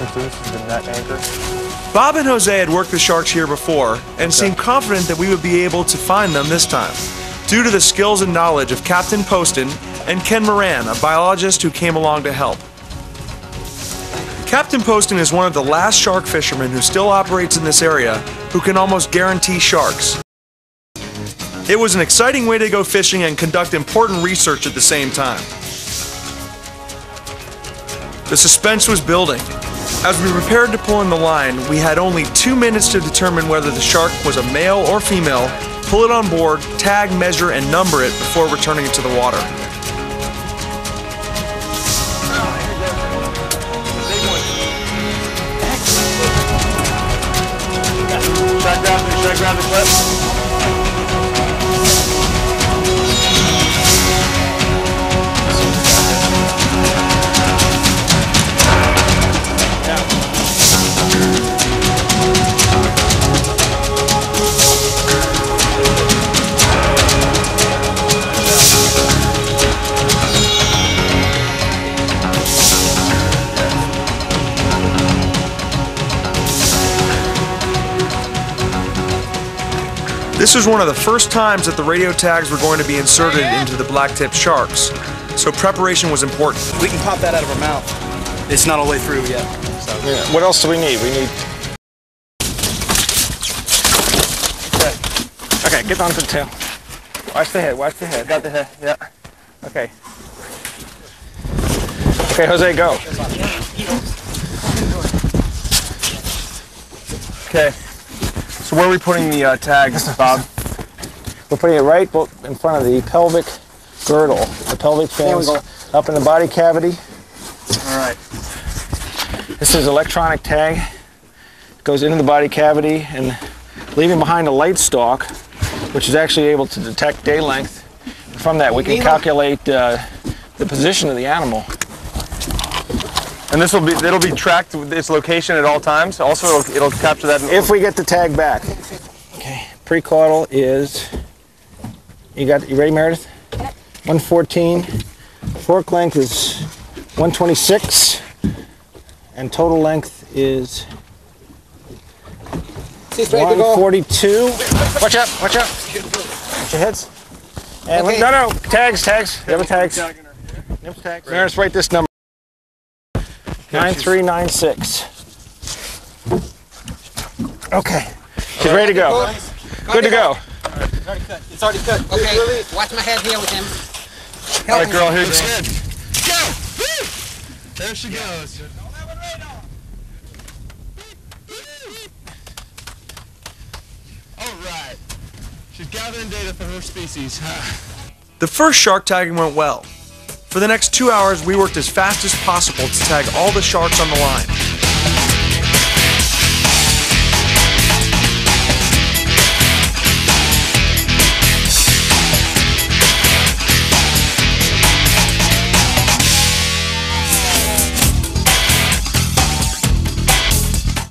is the net anchor. Bob and Jose had worked the sharks here before and seemed confident that we would be able to find them this time, due to the skills and knowledge of Captain Poston and Ken Moran, a biologist who came along to help. Captain Poston is one of the last shark fishermen who still operates in this area who can almost guarantee sharks. It was an exciting way to go fishing and conduct important research at the same time. The suspense was building. As we prepared to pull in the line, we had only two minutes to determine whether the shark was a male or female, pull it on board, tag, measure, and number it before returning it to the water. Should I grab, should I grab the clip? This was one of the first times that the radio tags were going to be inserted into the black-tipped sharks, so preparation was important. We can pop that out of our mouth. It's not all the way through yet. So. Yeah. What else do we need? We need. Okay. Okay, get onto the tail. Watch the head. Watch the head. Got the head. Yeah. Okay. Okay, Jose, go. Okay. So where are we putting the uh, tags, Bob? We're putting it right in front of the pelvic girdle. The pelvic fins up in the body cavity. All right. This is electronic tag. Goes into the body cavity and leaving behind a light stalk, which is actually able to detect day length. From that, we can calculate uh, the position of the animal. And this will be it'll be tracked with its location at all times. Also, it'll, it'll capture that. If we get the tag back. Okay. Pre-caudal is. You got you ready, Meredith? Yep. 114. Fork length is 126, and total length is 142. Watch out! Watch out! Watch your heads. And we- no, no, tags, tags. You have a tags. Yep, tags. Meredith, write this number. 9396. Okay. She's ready to go. Good to go. It's already cut. Okay, watch my head here with him. all right, girl, here's There she goes. All right. She's gathering data for her species. The first shark tagging went well. For the next two hours, we worked as fast as possible to tag all the sharks on the line.